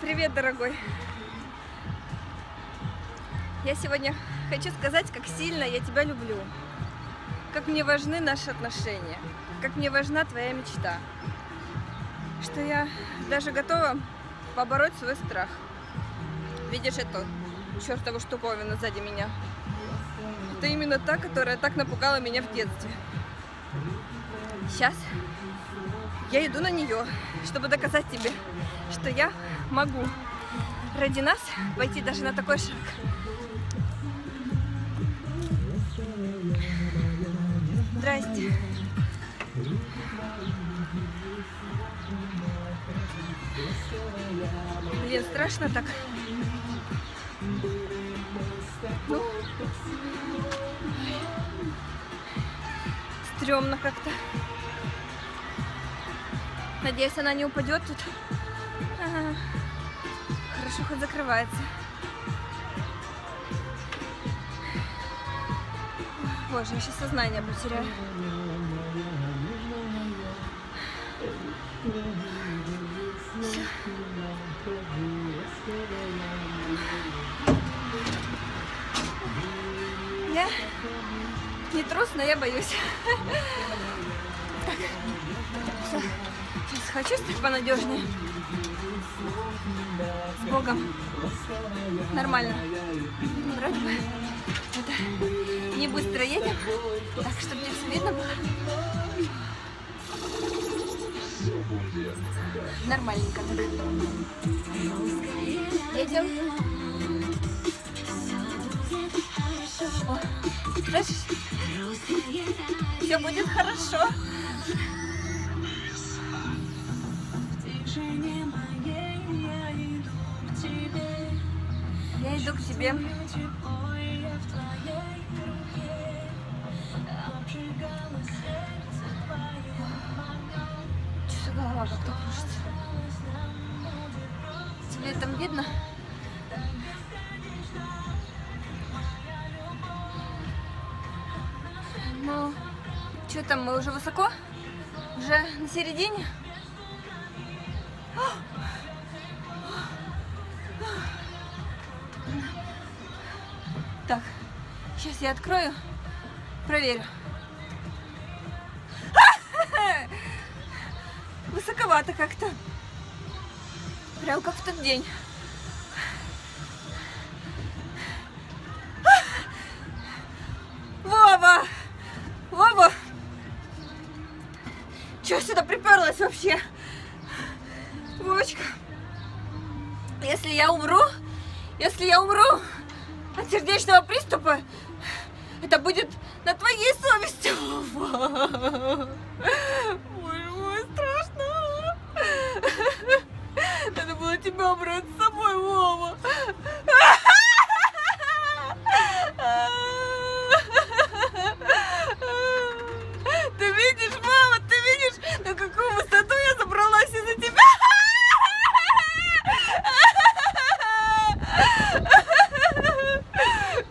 Привет, дорогой. Я сегодня хочу сказать, как сильно я тебя люблю. Как мне важны наши отношения. Как мне важна твоя мечта. Что я даже готова побороть свой страх. Видишь эту чертову штуковину сзади меня? Это именно та, которая так напугала меня в детстве. Сейчас я иду на нее, чтобы доказать тебе, что я могу ради нас пойти даже на такой шаг. Здрасте. Блин, страшно так. Ну, стрёмно как-то. Надеюсь, она не упадет тут. Хорошо, хоть закрывается. Боже, я сейчас сознание потеряю. Всё. Я не трус, но я боюсь. Всё. Сейчас хочу стать понадежнее. С Богом. Нормально. Вроде бы это не быстро едем, так чтобы мне все видно было. Нормальненько так. Едем. О, слышишь? Все будет хорошо. Я иду к тебе. Что-то голова как-то кружится. Тебе там видно? Что там, мы уже высоко? Уже на середине? Так, сейчас я открою, проверю. Высоковато как-то. Прям как в тот день. Если я умру, если я умру от сердечного приступа, это будет на твоей совести. Боже мой, страшно. Надо было тебя брать с собой, Вова. Ты видишь, мама, ты видишь, на какую высоту я забралась из-за тебя?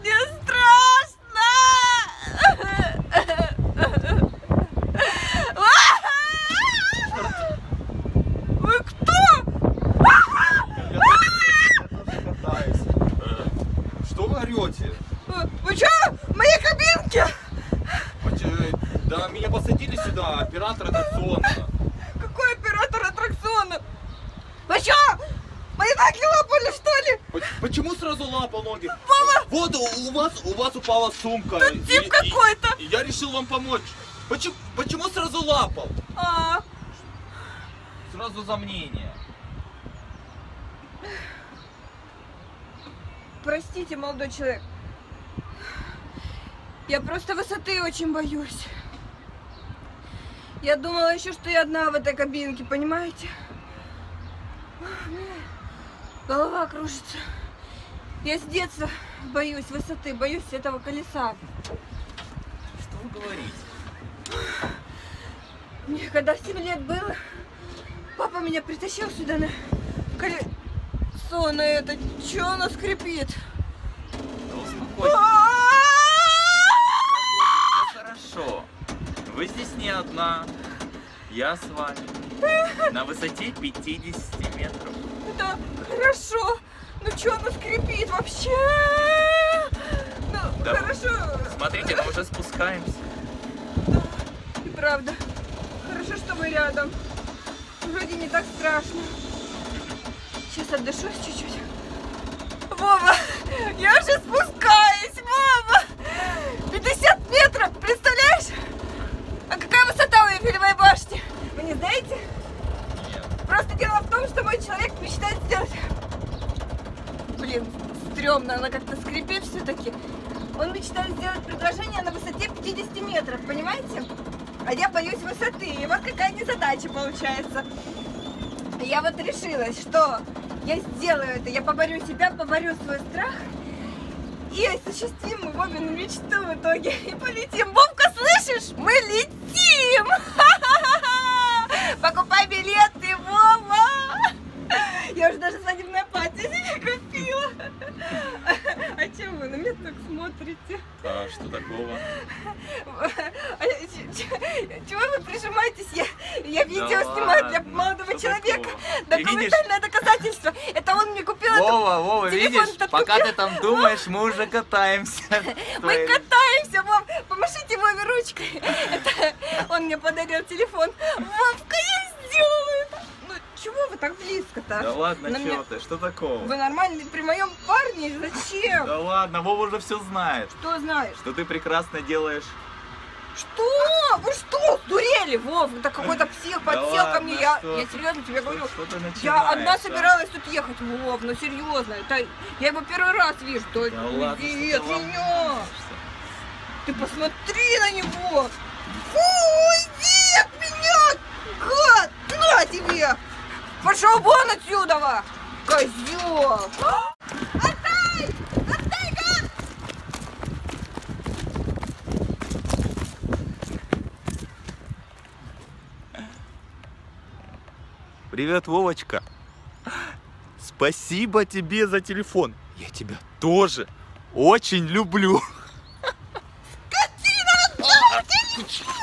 Мне страшно! Вы кто? катаюсь. Что вы орете? Вы что, в моей кабинке? Поч- Да меня посадили сюда, оператор аттракциона. Какой оператор аттракциона? Вы что, мои ноги лапали, что ли? Поч- Почему сразу лапал ноги? Мама! Вот у вас у вас упала сумка. Тут тип и- какой-то. и Я решил вам помочь. Почему, почему сразу лапал? А, Сразу за мнение. простите, молодой человек. Я просто высоты очень боюсь. Я думала еще, что я одна в этой кабинке, понимаете? Голова кружится. Я с детства боюсь высоты, боюсь этого колеса. Что вы говорите? Мне когда 7 лет было, папа меня притащил сюда на колесо на это. Че оно скрипит? Все хорошо. Вы здесь не одна. Я с вами. На высоте 50 метров. это хорошо. Ну что, оно скрипит вообще? Ну, Да. хорошо. Смотрите, мы уже спускаемся. И правда. Хорошо, что мы рядом. Вроде не так страшно. Сейчас отдышусь чуть-чуть. Вова, я уже спускаюсь, Вова! 50 метров, представляешь? А какая высота у Эйфелевой башни? Вы не знаете? Нет. Просто дело в том, что мой человек мечтает сделать... Стрёмно, она как-то скрипит все-таки. Он мечтает сделать предложение на высоте 50 метров, понимаете? А я боюсь высоты. И вот какая незадача получается. Я вот решилась, что я сделаю это. Я поборю себя, поборю свой страх. И осуществим Вовину мечту в итоге. И полетим. Вовка, слышишь? Мы летим! Покупай билеты, Вова! Я уже даже свадебное вы так смотрите? А что такого? Чего вы прижимаетесь? Я, я видео Да снимаю для молодого что человека. Документальное доказательство. Это он мне купил. Вова, Вова, телефон видишь, этот пока купил. ты там думаешь, мы уже катаемся. Мы катаемся, Вов. Помашите Вове ручкой. Это он мне подарил телефон. Вовка, я сделаю это. Чего вы так близко-то? Да ладно, На чё меня- ты, что такого? Вы нормальный при моем парне? Зачем? Да ладно, Вова уже все знает, Что знаешь? что ты прекрасно делаешь. Что? Вы что, сдурели, Вов? Это какой-то псих Да подсел ко ладно, мне. Я, что я серьезно тебе говорю. Что ты начинаешь? Я одна а? собиралась тут ехать, Вов, ну серьезно. Это, я его первый раз вижу. То Да ладно, что от меня. Ты посмотри на него. Фу, уйди от меня, гад. На тебе. Пошел вон отсюда, козел. Отдай, отдай, гад. Привет, Вовочка. Спасибо тебе за телефон. Я тебя тоже очень люблю. Скотина, отдай.